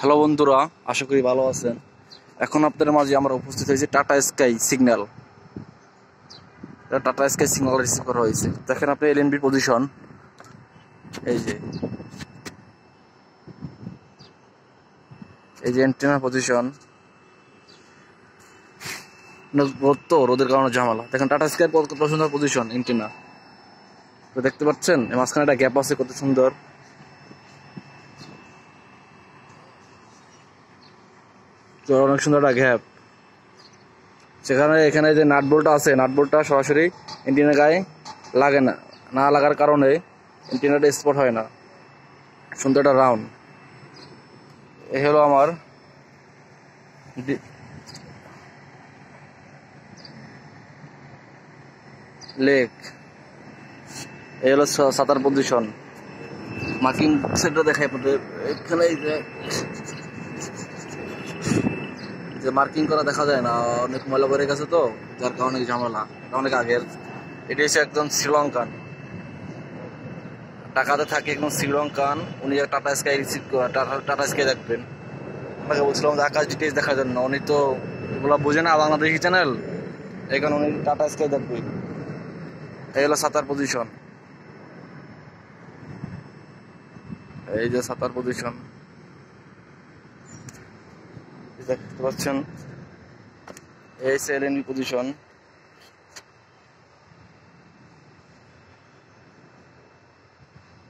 Hello বন্ধুরা, আশা করি ভালো আছেন। এখন আপনাদের মাঝে আমরা উপস্থিত হয়েছি Tata sky signal Tata sky signal receive করা হয়েছে। দেখেন আপনি এল এলএনবি পজিশন এই যে। এই যে এন্টেনার পজিশন রোদ তো রোদের কারণে ঝামেলা। দেখেন টাটা স্কাই কত সুন্দর পজিশন এন্টেনা তো দেখতে পাচ্ছেন মাঝখানে একটা গ্যাপ আছে, কত সুন্দর। তো অনেক সুন্দর একটা গ্যাপ সেখানে, এখানে যে নাট বোল্টটা আছে, নাট বোল্টটা সরাসরি এন্টিনার গায়ে লাগে না না লাগার কারণে এন্টিনাটা স্পট হয় না। সুন্দর একটা রাউন্ড এ হলো আমার লেক। এই হলো সাঁতার পজিশন মার্কিং সেটটা আপনাদের এখানে যে মার্কিং করা দেখা যায় না, অনেক ময়লা পড়ে গেছে তো, যার কারণে ঝামেলা। অনেক আগের। এটা হচ্ছে একদম শ্রীলঙ্কান। টাকাতে থাকে একদম শ্রীলঙ্কান। উনি Tata sky receive Tata Tata sky দেখবেন। আপনাকে বলছিলাম যে আকাশ ডিটেলস দেখার জন্য উনি তো এগুলো বোঝে না, বাংলাদেশি চ্যানেল কারণে উনি টাটা স্কাই দেখবে। এই হলো সাঁতার পজিশন এই যে সাঁতার পজিশন দেখতে পাচ্ছেন এই সেলেনি পজিশন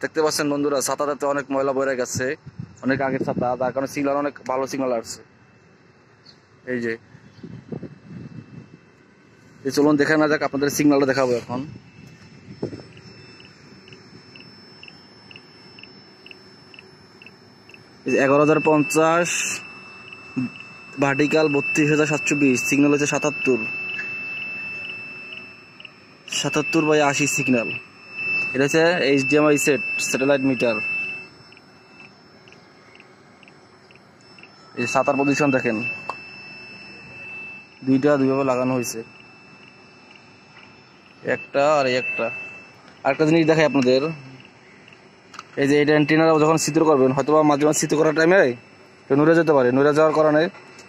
দেখতে পাচ্ছেন বন্ধুরা ছাতাটাতে অনেক ময়লা বয়ে গেছে, অনেক আগের ছাতা তার কারণে সিগনাল অনেক ভালো সিগনাল আসছে। এই যে চলুন দেখে না যাক, আপনাদের সিগনালটা দেখাবো এখন। এগারো হাজার পঞ্চাশ ভার্টিকাল বত্রিশ হাজার সাতশো বিশ, সিগন্যাল হচ্ছে সাতাত্তর। সাতাত্তর বাই আশি সিগন্যাল। এটা হচ্ছে এইচডিএমআই সেট, স্যাটেলাইট মিটার। এই সাতার পজিশন দেখেন। দুইটা দুইভাবে লাগানো হয়েছে। একটা আর একটা। আরেকটা জিনিস দেখাই আপনাদের। এই যে এটা অ্যান্টিনারা যখন চিত্র করবেন হয়তো বা মাঝে মাঝে চিত্র করার টাইমে এটা যেতে পারে। নড়ে যাওয়ার কারণে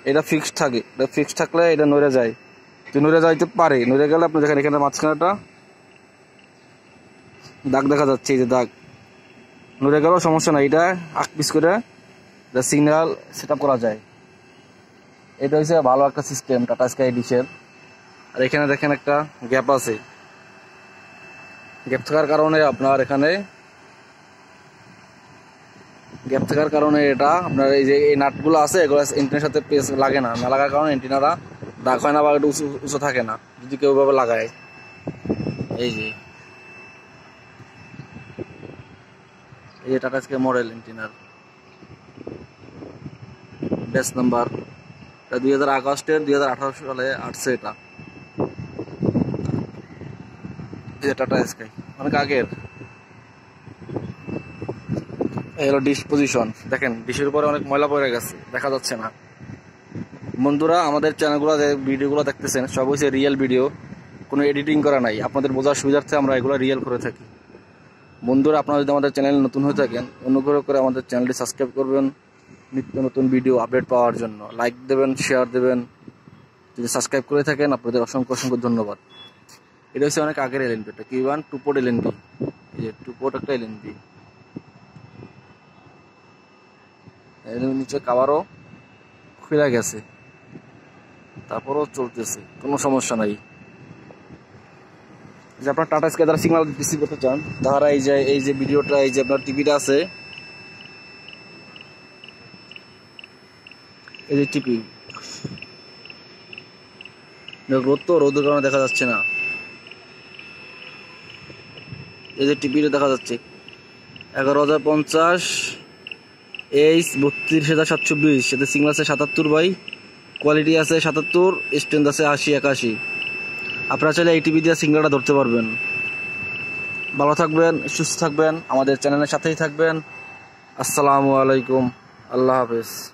এটা ফিক্সড থাকে। এটা ফিক্সড থাকলে এটা নড়ে যায়। তো নড়ে যাইতে পারে। নড়ে গেলে আপনি দেখেন, এখানে মাঝখানেটা দাগ দেখা যাচ্ছে, এই যে দাগ। নড়ে গেলেও সমস্যা নাই। এটা আক পিস করে এটা সিগন্যাল সেট করা যায়। এটা হচ্ছে ভালো একটা সিস্টেম টাটা স্কাই ডিশের আর এখানে দেখেন একটা গ্যাপ আছে। গ্যাপ থাকার কারণে আপনার এখানে গ্যাপ থাকার কারণে এটা, আপনার এই যে এই নাটগুলো আছে, এগুলো এন্টিনার সাথে পেস লাগে না। না লাগার কারণে এন্টিনারা দাগ হয় না বা একটু উঁচু উঁচু থাকে না, যদি কেউ ভাবে লাগায়। এই যে। এই যে টাটা স্কাই মডেল এন্টিনার ব্যাচ নাম্বার এটা দুই হাজার আগস্টের, দুই হাজার আঠারো সালে আসছে এটা। এই যে টাটা স্কাই অনেক আগের। এই হলো ডিশ পজিশন দেখেন ডিশের উপরে অনেক ময়লা পড়ে গেছে, দেখা যাচ্ছে না। বন্ধুরা, আমাদের চ্যানেলগুলো ভিডিওগুলো দেখতেছেন, সব হচ্ছে রিয়েল ভিডিও কোনো এডিটিং করা নাই। আপনাদের বোঝার সুবিধার্থে আমরা এগুলো রিয়েল করে থাকি। বন্ধুরা, আপনারা যদি আমাদের চ্যানেল নতুন হয়ে থাকেন, অনুগ্রহ করে আমাদের চ্যানেলটি সাবস্ক্রাইব করবেন। নিত্য নতুন ভিডিও আপডেট পাওয়ার জন্য। লাইক দেবেন শেয়ার দেবেন। যদি সাবস্ক্রাইব করে থাকেন, আপনাদের অসংখ্য অসংখ্য ধন্যবাদ। এটা হচ্ছে অনেক আগের এলএনপি এটা কি ওয়ান টু পোর্ট এলএনপি এই যে টু পোর্ট একটা এলএনপি নিচে কাবারও খুলে গেছে। তারপরও চলতেছে, কোনো সমস্যা নাই। যে আপনার টাটা স্কাই দ্বারা সিগন্যাল রিসিভ করতে চান, তাহারা এই যে এই যে ভিডিওটা, এই যে আপনার টিভিটা আছে। এই যে টিপি রোদ তো, রোদের কারণে দেখা যাচ্ছে না। এই যে টিপিটা দেখা যাচ্ছে। এগারো হাজার পঞ্চাশ এইচ বত্রিশ হাজার সাতশো বিশ এতে সিগনাল আছে সাতাত্তর বাই কোয়ালিটি আছে সাতাত্তর স্ট্রেন্থ আছে আশি, একাশি। আপনারা চাইলে এই টিভি দিয়ে সিগনালটা ধরতে পারবেন। ভালো থাকবেন, সুস্থ থাকবেন, আমাদের চ্যানেলের সাথেই থাকবেন। আসসালামু আলাইকুম। আল্লাহ হাফেজ।